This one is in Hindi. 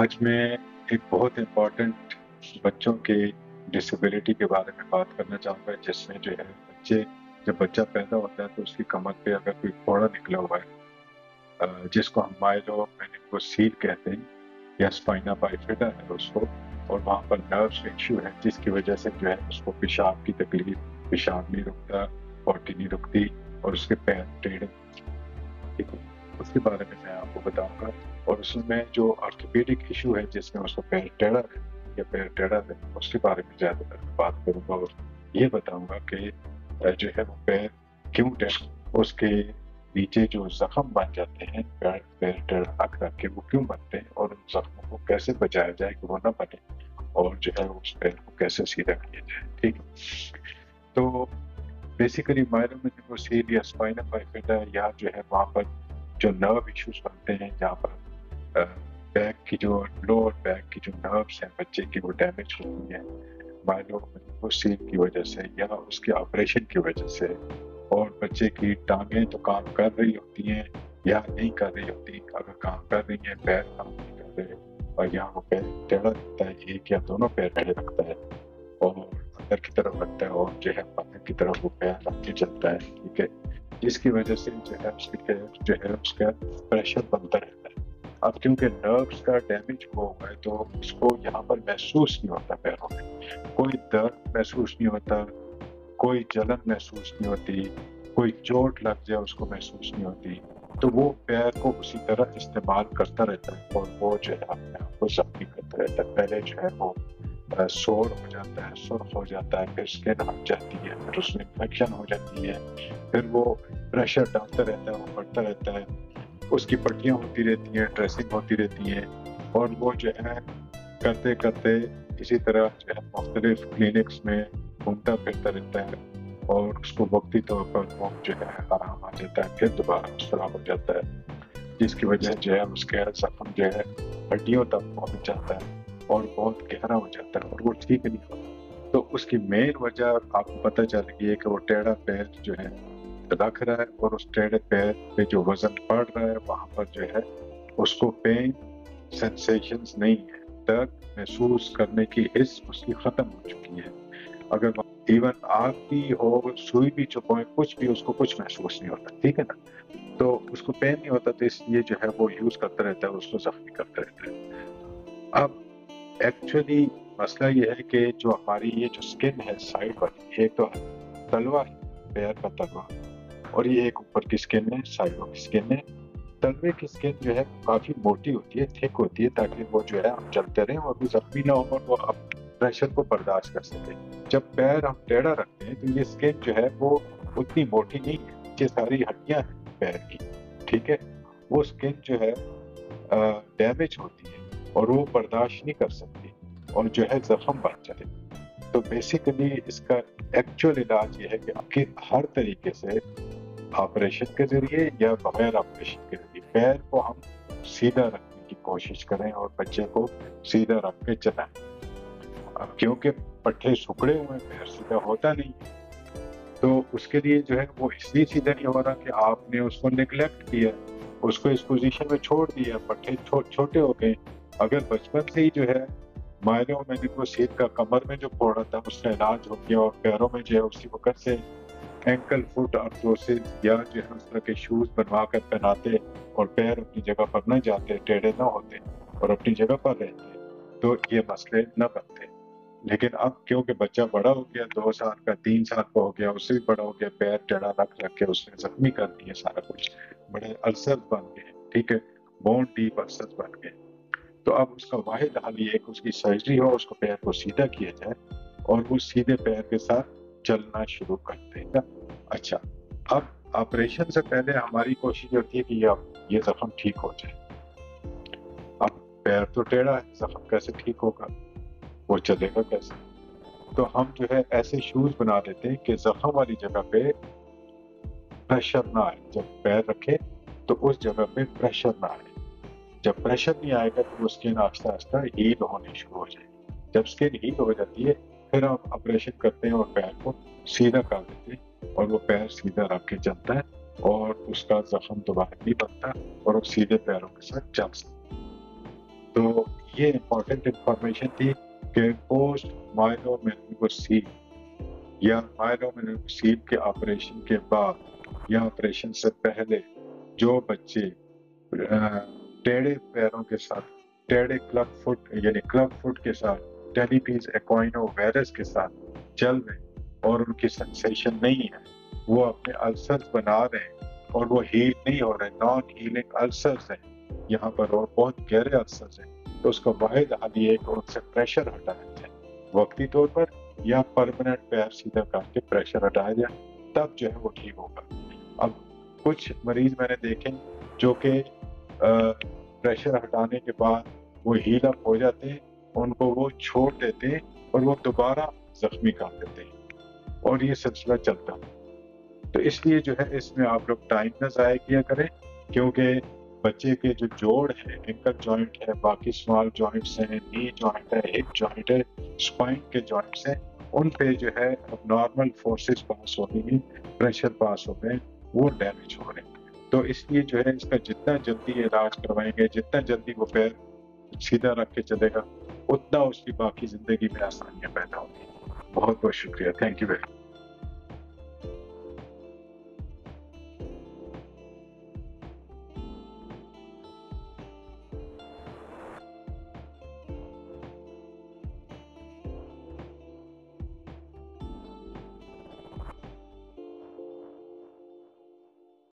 आज मैं एक बहुत इम्पोर्टेंट बच्चों के डिसेबिलिटी के बारे में बात करना चाहूँगा, जिसमें जो है बच्चे, जब बच्चा पैदा होता है तो उसकी कमर पे अगर कोई फोड़ा निकला हुआ है जिसको हम माइलो सील कहते हैं, या स्पाइना बाइफिटा है उसको, और वहाँ पर नर्व्स इश्यू है, जिसकी वजह से जो है उसको पेशाब की तकलीफ़, पेशाब नहीं रुकता, पॉटी नहीं रुकती, और उसके पैर टेढ़े। उसके बारे में मैं आपको बताऊँगा। और उसमें जो ऑर्थोपेडिक इशू है, जिसमें उसको पैर टेढ़ा है, या पैर टेढ़ा है, उसके बारे में ज़्यादातर बात करूँगा और ये बताऊँगा कि जो है वो पैर क्यों टेढ़ा उसके नीचे जो जख्म बन जाते हैं, पैर पैर टेढ़ा रख रख के, वो क्यों बनते हैं और उन जख्मों को कैसे बचाया जाए कि वो ना बने और जो है उस पैर को कैसे सीधा किया जाए, ठीक है? तो बेसिकली माइलोमेनिकोसील या स्पाइनल बाइफिटा या जो है वहाँ पर जो नर्व इश्यूज़ बनते हैं, जहाँ पर बैक की जो लोअर बैक की जो नर्व्स हैं, बच्चे की वो डैमेज होती है। माइलोसिल की वजह से या उसके ऑपरेशन की वजह से और बच्चे की टांगें तो काम कर रही होती हैं या नहीं कर रही होती, अगर काम कर रही है, पैर काम नहीं कर रहे और यहाँ वो पैर टेढ़ा रखता है, एक या दोनों पैर टेढ़े रखता है और अंदर की तरफ़ रखता है और जो है बाहर की तरफ़ वो पैर रख चलता है, ठीक है? जिसकी वजह से जो है, उसके जो है, उसका प्रेशर बनता रहता है। अब क्योंकि नर्व्स का डैमेज हुआ है तो उसको यहाँ पर महसूस नहीं होता पैरों में। कोई दर्द महसूस नहीं होता, कोई जलन महसूस नहीं होती, कोई चोट लग जाए उसको महसूस नहीं होती। तो वो पैर को उसी तरह इस्तेमाल करता रहता है और वो जो है अपने आप को जख्मी करता रहता है। पहले जो है वो शोर हो जाता है, सुर्ख हो जाता है, फिर स्किन हट जाती है, फिर उसमें इन्फेक्शन हो जाती है, फिर वो प्रेशर डालता रहता है, वो बढ़ता रहता है। उसकी पट्टियाँ होती रहती हैं ड्रेसिंग होती रहती है और वो जो है, करते करते इसी तरह जो है, मुख्तलिफ़ क्लिनिक्स में घूमता फिरता रहता है और उसको वक्ती तौर पर वो जो है, आराम आ जाता है, फिर दोबारा उस हो जाता है, जिसकी वजह जो है, उसके जख्म जो है, हड्डियों तक पहुँच जाता है और बहुत गहरा हो जाता है और वो ठीक नहीं होता। तो उसकी मेन वजह आपको पता चल गई है कि वो टेढ़ा पैर जो है रख रहा है और उस टेढ़े पैर पे जो वज़न पड़ रहा है, वहाँ पर जो है, उसको पेन सेंसेशन नहीं है। दर्द महसूस करने की हिस्स उसकी खत्म हो चुकी है। अगर इवन आग भी हो, सुई भी चुपाए कुछ भी, उसको कुछ महसूस नहीं होता, ठीक है ना? तो उसको पेन नहीं होता तो इसलिए जो है वो यूज़ करता रहता है उसको जख्मी करता रहता है। अब एक्चुअली मसला ये है कि जो हमारी ये जो स्किन है साइड वाली, एक तो तलवा है, पैर का तलवा और ये एक ऊपर की स्किन है साइडों की स्किन है। तलवे की स्किन जो है, काफ़ी मोटी होती है थिक होती है, ताकि वो जो है हम चलते रहें और वो जख्मी ना हो और वो अब प्रेशर को बर्दाश्त कर सके। जब पैर हम टेढ़ा रखते हैं तो ये स्किन जो है, वो उतनी मोटी नहीं है ये सारी हड्डियाँ हैं पैर की, ठीक है? वो स्किन जो है डैमेज होती है और वो बर्दाश्त नहीं कर सकती और जो है, जख्म बन जाए तो बेसिकली इसका एक्चुअल इलाज ये है कि आपके हर तरीके से ऑपरेशन के ज़रिए या बगैर ऑपरेशन के ज़रिए। पैर को हम सीधा रखने की कोशिश करें और बच्चे को सीधा रख के चलाएँ। अब क्योंकि पट्टे सुखड़े हुए पैर सीधा होता नहीं तो उसके लिए जो है वो इसलिए सीधा नहीं हो रहा कि आपने उसको निगलेक्ट किया उसको इस पोजीशन में छोड़ दिया पट्टे छो, छोटे हो गए। अगर बचपन से ही जो है मायने मैंने को सीट का कमर में जो फोड़ा था उसका इलाज हो गया और पैरों में जो है उसी वक्त से एंकल फुट और आर्थ्रोसिस या जो है उस तरह के शूज़ बनवा कर पहनाते और पैर अपनी जगह पर न जाते, टेढ़े न होते और अपनी जगह पर रहते तो ये मसले न बनते। लेकिन अब क्योंकि बच्चा बड़ा हो गया, दो साल का, तीन साल का हो गया, उससे भी बड़ा हो गया, पैर टेढ़ा रख रख के उसने जख्मी कर दिए सारा कुछ। बड़े अल्सर बन गए, ठीक है? बोन डीप अल्सर बन गए। तो अब उसका वाहिद हल ये उसकी सर्जरी हो, उसको पैर को सीधा किया जाए और वो सीधे पैर के साथ चलना शुरू कर देगा। अच्छा अब ऑपरेशन से पहले हमारी कोशिश होती है कि अब, ये जख्म ठीक हो जाए। अब पैर तो टेढ़ा है, जख्म कैसे ठीक होगा? वो चलेगा कैसे? तो हम जो है ऐसे शूज़ बना देते हैं कि जख्म वाली जगह पे प्रेशर ना आए। जब पैर रखे तो उस जगह पे प्रेशर ना आए। जब प्रेशर नहीं आएगा तो वो स्किन आस्ता आस्ता हील होनी शुरू हो जाएगी। जब स्किन हील हो जाती है फिर आप ऑपरेशन करते हैं और पैर को सीधा कर देते हैं और वो पैर सीधा रख के चलता है और उसका जख्म दोबारा नहीं बनता और वो सीधे पैरों के साथ चल सकता तो ये इम्पोर्टेंट इंफॉर्मेशन थी कि पोस्ट माइलोमेनिकोसील या माइलोमेनिकोसील के ऑपरेशन के बाद या ऑपरेशन से पहले जो बच्चे टेढ़े पैरों के साथ, टेढ़े क्लब फुट यानी क्लब फुट के साथ टेलीपीज एक्वाइनो वायरस के साथ चल रहे और उनकी सेंसेशन नहीं है। वो अपने अल्सर्स बना रहे हैं और वो हील नहीं हो रहे नॉन हीलिंग अल्सर्स हैं। यहाँ पर और बहुत गहरे अल्सर्स हैं। तो उसका वाहिद हल ये कि उनसे प्रेशर हटाया जाए। वक्ती तौर पर या परमानेंट पैर सीधा करके प्रेशर हटाया जाए, तब जो है वो ठीक होगा। अब कुछ मरीज़ मैंने देखे जो कि प्रेशर हटाने के बाद वो हील अप हो जाते हैं। उनको वो छोड़ देते और वो दोबारा जख्मी कर देते और ये सिलसिला चलता है। तो इसलिए जो है, इसमें आप लोग टाइम ना ज़ाय किया करें, क्योंकि बच्चे के जो जोड़ है एंकल जॉइंट है, बाकी स्मॉल जॉइंट्स हैं नी जॉइंट है हिप जॉइंट है स्पाइन के जॉइंट्स हैं, उन पे जो है अब नॉर्मल फोर्सेस पास हो रही हैं प्रेशर पास हो हैं, वो डैमेज हो रहे हैं। तो इसलिए जो है, इसका जितना जल्दी इलाज करवाएँगे, जितना जल्दी वो पैर सीधा रख के चलेगा उतना उसकी बाकी ज़िंदगी में आसानियाँ पैदा होंगी। बहुत बहुत शुक्रिया थैंक यू वेरी